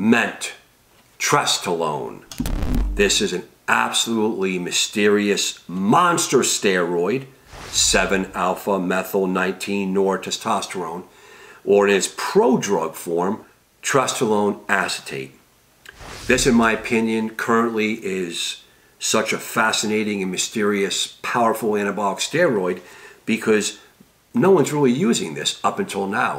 Ment Trestolone. This is an absolutely mysterious monster steroid, 7 alpha methyl 19 nortestosterone, or in its prodrug form, trestolone acetate. This, in my opinion, currently is such a fascinating and mysterious, powerful anabolic steroid because no one's really using this up until now.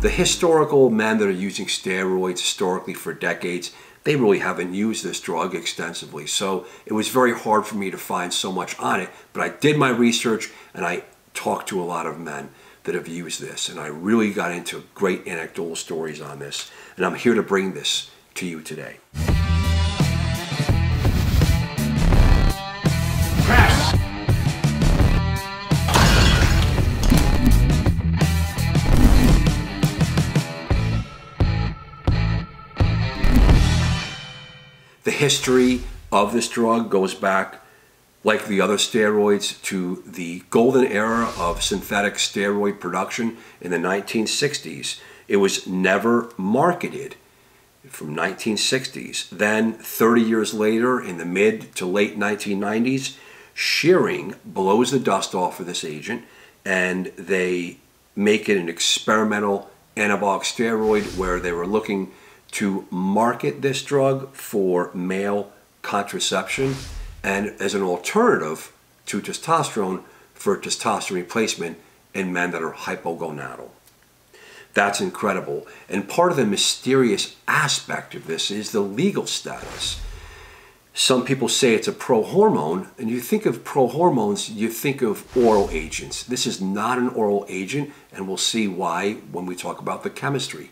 The historical men that are using steroids historically for decades, they really haven't used this drug extensively. So it was very hard for me to find so much on it. But I did my research and I talked to a lot of men that have used this. And I really got into great anecdotal stories on this. And I'm here to bring this to you today. History of this drug goes back, like the other steroids, to the golden era of synthetic steroid production in the 1960s. It was never marketed from 1960s. Then 30 years later, in the mid to late 1990s, Shearing blows the dust off of this agent and they make it an experimental anabolic steroid where they were looking to market this drug for male contraception and as an alternative to testosterone for testosterone replacement in men that are hypogonadal. That's incredible. And part of the mysterious aspect of this is the legal status. Some people say it's a prohormone, and you think of prohormones, you think of oral agents. This is not an oral agent, and we'll see why when we talk about the chemistry.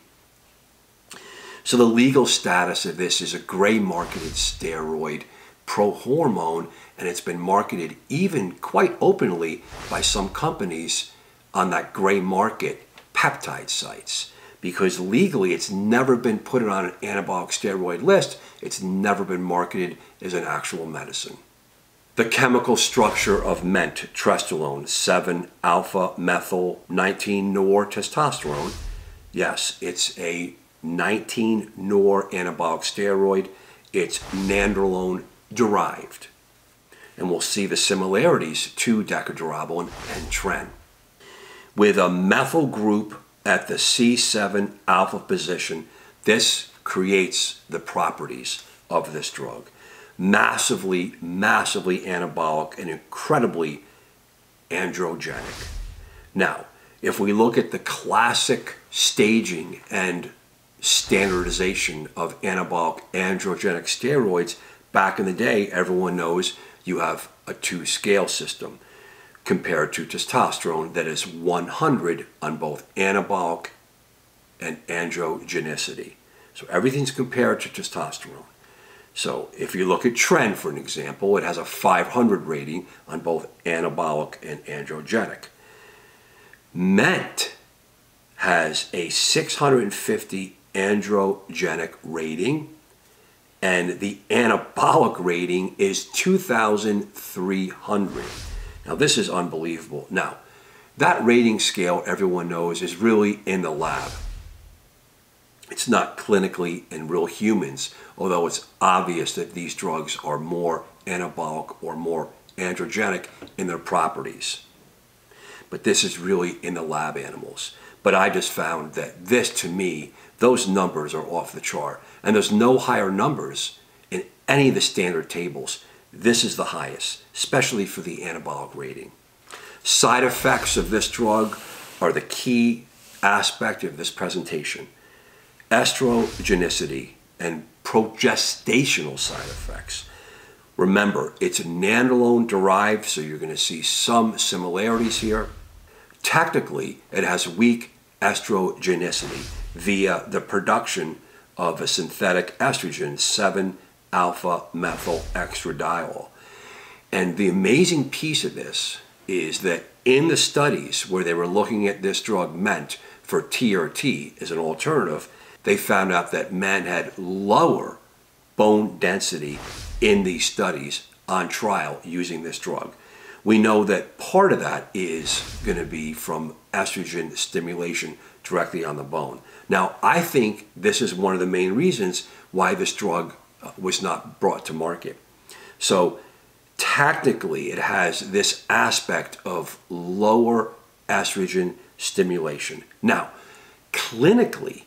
So the legal status of this is a gray marketed steroid prohormone, and it's been marketed even quite openly by some companies on that gray market peptide sites. Because legally, it's never been put on an anabolic steroid list. It's never been marketed as an actual medicine. The chemical structure of ment, trestolone, 7 alpha methyl 19 nor testosterone. Yes, it's a 19 nor anabolic steroid. It's nandrolone derived. And we'll see the similarities to decadecaborane and tren. With a methyl group at the C7 alpha position, this creates the properties of this drug. Massively, massively anabolic and incredibly androgenic. Now, if we look at the classic staging and standardization of anabolic androgenic steroids. Back in the day, everyone knows you have a two scale system compared to testosterone that is 100 on both anabolic and androgenicity. So everything's compared to testosterone. So if you look at Tren, for an example, it has a 500 rating on both anabolic and androgenic. Ment has a 650 androgenic rating, and the anabolic rating is 2,300. Now, this is unbelievable. Now, that rating scale, everyone knows, is really in the lab. It's not clinically in real humans, although it's obvious that these drugs are more anabolic or more androgenic in their properties. But this is really in the lab animals. But I just found that this, to me, those numbers are off the chart. And there's no higher numbers in any of the standard tables. This is the highest, especially for the anabolic rating. Side effects of this drug are the key aspect of this presentation. Estrogenicity and progestational side effects. Remember, it's a nandrolone derived, so you're going to see some similarities here. Technically, it has weak estrogenicity via the production of a synthetic estrogen, 7 alpha methyl estradiol. And the amazing piece of this is that in the studies where they were looking at this drug meant for TRT as an alternative, they found out that men had lower bone density in these studies on trial using this drug. We know that part of that is going to be from estrogen stimulation directly on the bone. Now, I think this is one of the main reasons why this drug uh, was not brought to market. So, technically, it has this aspect of lower estrogen stimulation. Now, clinically,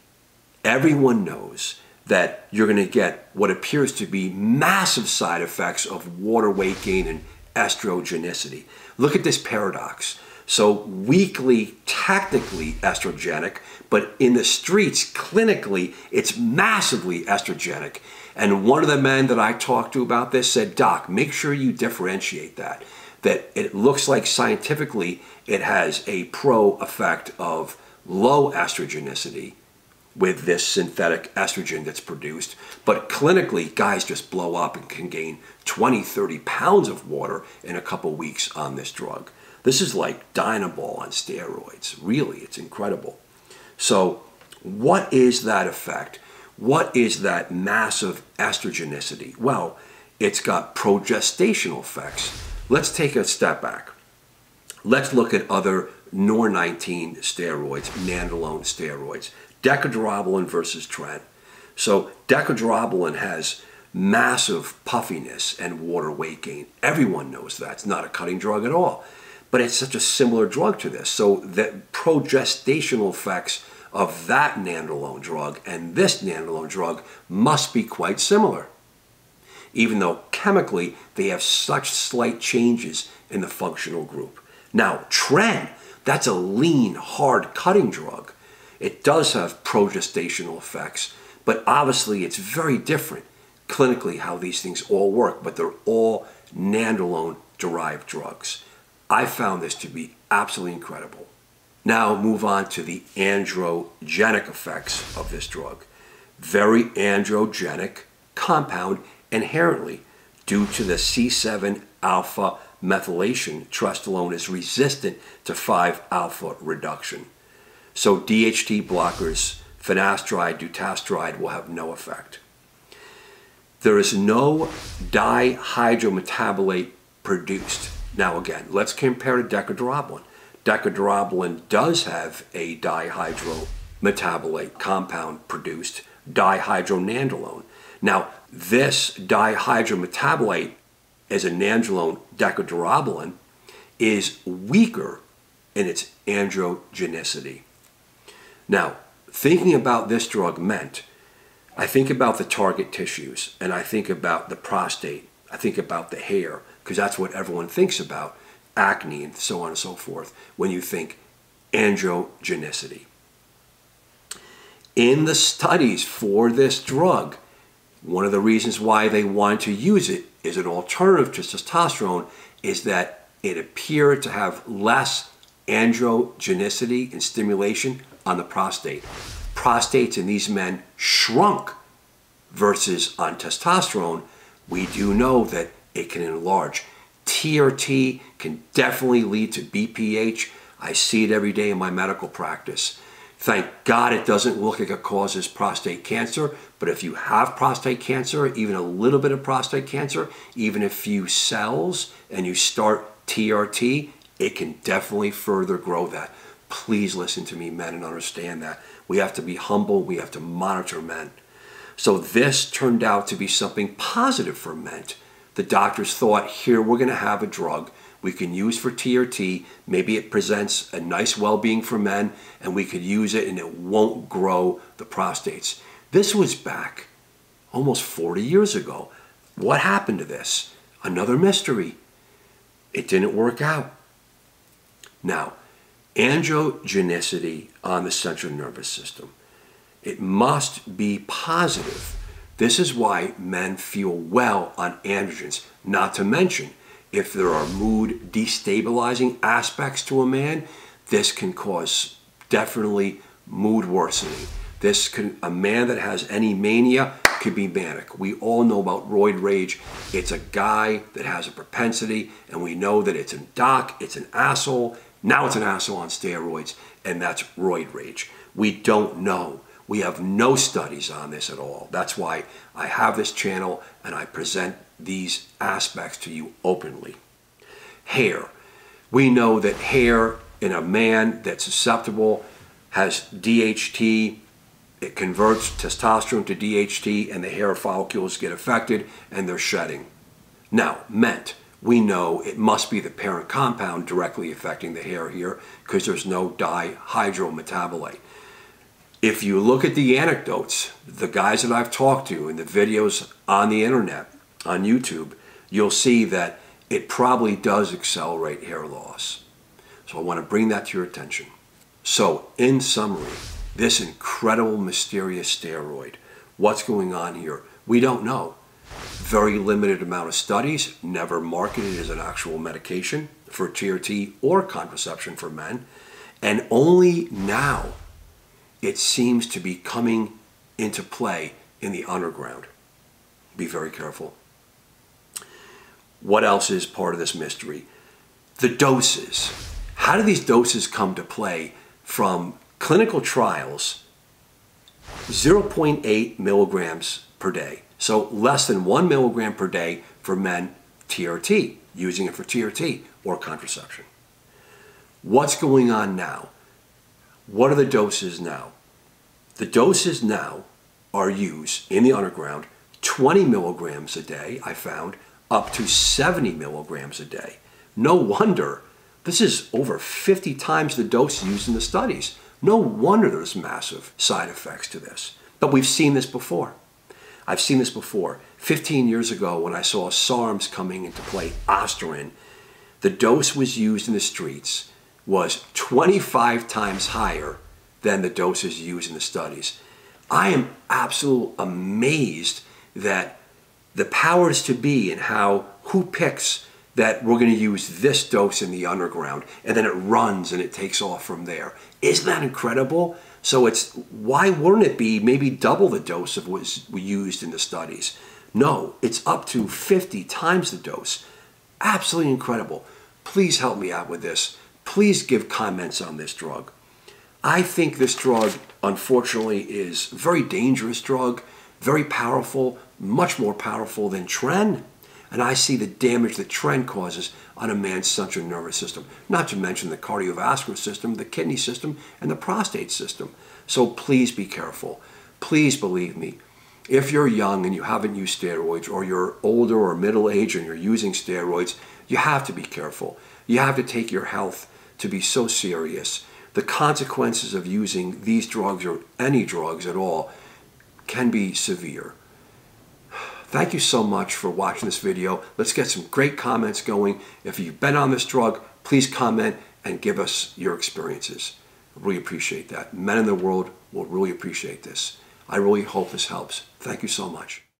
everyone knows that you're going to get what appears to be massive side effects of water weight gain and estrogenicity. Look at this paradox. So, weakly, technically estrogenic, but in the streets, clinically, it's massively estrogenic. And one of the men that I talked to about this said, Doc, make sure you differentiate that. That it looks like scientifically it has a pro effect of low estrogenicity with this synthetic estrogen that's produced. But clinically, guys just blow up and can gain 20, 30 pounds of water in a couple weeks on this drug. This is like Dianabol on steroids. Really, it's incredible. So, what is that effect? What is that massive estrogenicity? Well, it's got progestational effects. Let's take a step back. Let's look at other Nor19 steroids, nandrolone steroids. Decadrabolin versus Tren. So decadrabolin has massive puffiness and water weight gain. Everyone knows that. It's not a cutting drug at all. But it's such a similar drug to this. So the progestational effects of that nandrolone drug and this nandrolone drug must be quite similar. Even though chemically they have such slight changes in the functional group. Now, Tren, that's a lean, hard cutting drug. It does have progestational effects, but obviously it's very different clinically how these things all work, but they're all nandrolone derived drugs. I found this to be absolutely incredible. Now move on to the androgenic effects of this drug. Very androgenic compound inherently due to the C7 alpha methylation, trastuzumab is resistant to 5 alpha reduction. So DHT blockers, finasteride, dutasteride will have no effect. There is no dihydrometabolite produced. Now again, let's compare to decadrabolin. Decadrabolin does have a dihydrometabolite compound produced, dihydronandrolone. Now, this dihydrometabolite as a nandrolone decadrabolin is weaker in its androgenicity. Now, thinking about this drug meant, I think about the target tissues and I think about the prostate, I think about the hair, because that's what everyone thinks about, acne and so on and so forth, when you think androgenicity. In the studies for this drug, one of the reasons why they wanted to use it as an alternative to testosterone is that it appeared to have less androgenicity and stimulation on the prostate. Prostates in these men shrunk versus on testosterone, we do know that it can enlarge. TRT can definitely lead to BPH. I see it every day in my medical practice. Thank God it doesn't look like it causes prostate cancer, but if you have prostate cancer, even a little bit of prostate cancer, even a few cells, and you start TRT, it can definitely further grow that. Please listen to me, men, and understand that. We have to be humble, we have to monitor men. So this turned out to be something positive for men. The doctors thought, here we're going to have a drug we can use for TRT. Maybe it presents a nice well-being for men and we could use it and it won't grow the prostates. This was back almost 40 years ago. What happened to this? Another mystery. It didn't work out. Now, androgenicity on the central nervous system. It must be positive. This is why men feel well on androgens, not to mention if there are mood destabilizing aspects to a man, this can cause definitely mood worsening. This can a man that has any mania could be manic. We all know about roid rage. It's a guy that has a propensity, and we know that it's a doc, it's an asshole. Now it's an asshole on steroids, and that's roid rage. We don't know. We have no studies on this at all. That's why I have this channel and I present these aspects to you openly. Hair. We know that hair in a man that's susceptible has DHT. It converts testosterone to DHT, and the hair follicles get affected and they're shedding. Now, ment. We know it must be the parent compound directly affecting the hair here because there's no dihydrometabolite. If you look at the anecdotes, the guys that I've talked to and the videos on the internet, on YouTube, you'll see that it probably does accelerate hair loss. So I want to bring that to your attention. So, in summary, this incredible mysterious steroid, what's going on here? We don't know. Very limited amount of studies, never marketed as an actual medication for TRT or contraception for men. And only now it seems to be coming into play in the underground. Be very careful. What else is part of this mystery? The doses. How do these doses come to play from clinical trials? 0.8 milligrams per day. So less than one milligram per day for men TRT, using it for TRT or contraception. What's going on now? What are the doses now? The doses now are used in the underground 20 milligrams a day, I found, up to 70 milligrams a day. No wonder this is over 50 times the dose used in the studies. No wonder there's massive side effects to this. But we've seen this before. I've seen this before. 15 years ago, when I saw SARMs coming into play, Ostarine, the dose was used in the streets was 25 times higher than the doses used in the studies. I am absolutely amazed that the powers to be and how who picks that we're going to use this dose in the underground and then it runs and it takes off from there. Isn't that incredible? So it's why wouldn't it be maybe double the dose of what was used in the studies? No, it's up to 50 times the dose. Absolutely incredible. Please help me out with this. Please give comments on this drug. I think this drug, unfortunately, is a very dangerous drug, very powerful, much more powerful than Tren. And I see the damage that trend causes on a man's central nervous system, not to mention the cardiovascular system, the kidney system, and the prostate system. So please be careful. Please believe me. If you're young and you haven't used steroids, or you're older or middle aged and you're using steroids, you have to be careful. You have to take your health to be so serious. The consequences of using these drugs or any drugs at all can be severe. Thank you so much for watching this video. Let's get some great comments going. If you've been on this drug, please comment and give us your experiences. I really appreciate that. Men in the world will really appreciate this. I really hope this helps. Thank you so much.